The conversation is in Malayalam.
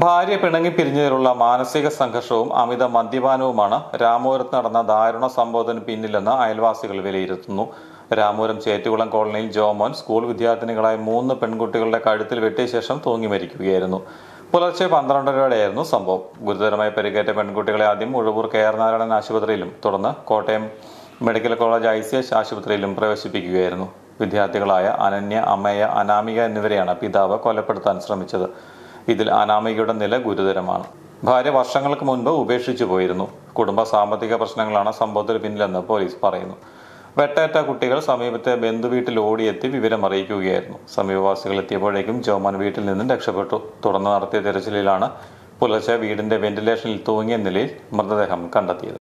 ഭാര്യ പിണങ്ങി പിരിഞ്ഞതിലുള്ള മാനസിക സംഘർഷവും അമിത മദ്യപാനവുമാണ് രാമപുരത്ത് നടന്ന ദാരുണ സംഭവത്തിന് പിന്നിലെന്ന് അയൽവാസികൾ വിലയിരുത്തുന്നു. രാമപുരം ചേറ്റുകുളം കോളനിയിൽ ജോമോൻ സ്കൂൾ വിദ്യാർത്ഥിനികളായ മൂന്ന് പെൺകുട്ടികളുടെ കഴുത്തിൽ വെട്ടിയ ശേഷം തൂങ്ങി മരിക്കുകയായിരുന്നു. പുലർച്ചെ പന്ത്രണ്ടരയോടെയായിരുന്നു സംഭവം. ഗുരുതരമായി പരിക്കേറ്റ പെൺകുട്ടികളെ ആദ്യം ഉഴവൂർ കെ ആർ നാരായണൻ ആശുപത്രിയിലും തുടർന്ന് Kottayam medical college I C H ആശുപത്രിയിലും പ്രവേശിപ്പിക്കുകയായിരുന്നു. വിദ്യാർത്ഥികളായ അനന്യ അമ്മയ അനാമിക എന്നിവരെയാണ് പിതാവ് കൊലപ്പെടുത്താൻ ശ്രമിച്ചത്. ഇതിൽ അനാമികയുടെ നില ഗുരുതരമാണ്. ഭാര്യ വർഷങ്ങൾക്ക് മുൻപ് ഉപേക്ഷിച്ചു പോയിരുന്നു. കുടുംബ സാമ്പത്തിക പ്രശ്നങ്ങളാണ് സംഭവത്തിന് പിന്നിലെന്ന് പോലീസ് പറയുന്നു. വെട്ടേറ്റ കുട്ടികൾ സമീപത്തെ ബന്ധുവീട്ടിൽ ഓടിയെത്തി വിവരം അറിയിക്കുകയായിരുന്നു. സമീപവാസികൾ എത്തിയപ്പോഴേക്കും ജോമാൻ വീട്ടിൽ നിന്നും രക്ഷപ്പെട്ടു. തുടർന്ന് നടത്തിയ തിരച്ചിലിലാണ് പുലർച്ചെ വീടിന്റെ വെന്റിലേഷനിൽ തൂങ്ങിയ നിലയിൽ മൃതദേഹം കണ്ടെത്തിയത്.